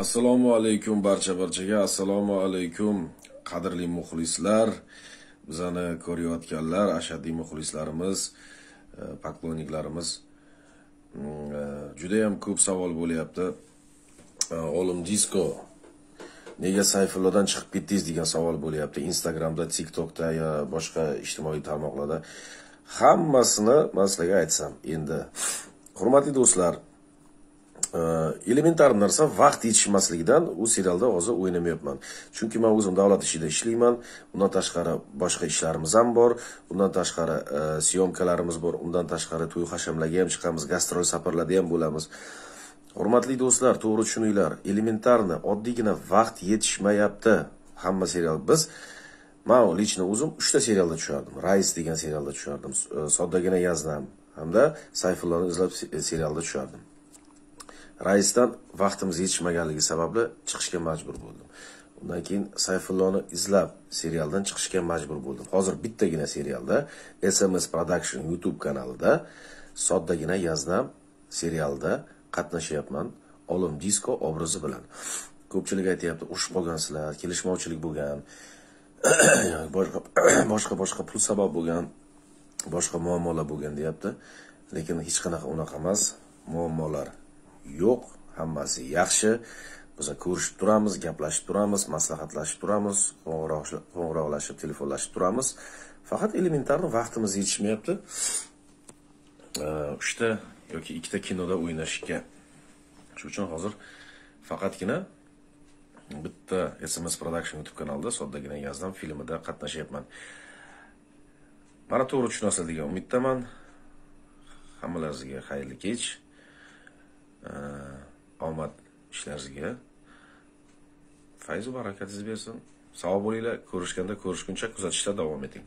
assalomu alaykum barcha barchaga. Assalomu alaykum qadrli muxlislar. Bizani ko'rayotganlar ashaddiy muxlislarimiz e, poklonniklarimiz mm, e, judayam ko'p savol bo'lyapti. E, olim disko nega sayfullodan chiqib ketdingiz degan savol bo'lyapti instagramda tiktokda yo boshqa ijtimoiy tarmoqlarda. Hammasini man sizlarga aytsam endi hurmatli do'stlar elementar narsa vaqt yetishmasligidan u serialda hozir o'ynamayapman chunki man o'zim davlat ishida ishlayman undan tashqari boshqa ishlarimiz ham bor undan tashqari syomkalarimiz bor undan tashqari to'y hashamlarga ham chiqamiz gastrol safarlarda ham bo'lamiz hurmatli do'stlar to'g'ri tushuninglar elementarni oddiygina vaqt yetishmayapti hamma serial biz man лично o'zim uchta serialda tushardim rais degan serialda tushardim soddagina yaznam hamda sayfullohni izlab serialda tushardim raisdan vaqtimiz yetishmaganligi sababli chiqishga majbur bo'ldim. Undan keyin sayfulloni izlab serialdan chiqishga majbur bo'ldim. Hozir bittagina serialda sms production youtube kanalida soddagina yaznam serialda qatnashyapman. Olim disko obrazi bilan. Ko'pchilik aytyapti urushib qolgansizlar kelishmovchilik bo'lgan boshqa boshqa boshqa pul sabab bo'lgan boshqa muammolar bo'lgan deyapti. Lekin hech qanaqa unaqa emas muammolar. Yo'q hammasi yaxshi. Biz ko'rishib turamiz gaplashib turamiz maslahatlashib turamiz qo'ng'iroqlashib telefonlashib turamiz. Faqat elementarno vaqtimiz yetishmayapti. Uchta yoki ikkita kinoda o'ynashga shuning uchun hozir faqatgina bitta sms production youtube kanalida soddagina yozdim filmida qatnashyapman. Mana to'g'ri tushunasiz degan umiddaman. Hammalaringizga xayrli kech. Э, omad ishlaringizga fayzu barakatingiz bersin. Sog' bo'linglar. Ko'rishganda ko'rishguncha kuzatishda davom eting.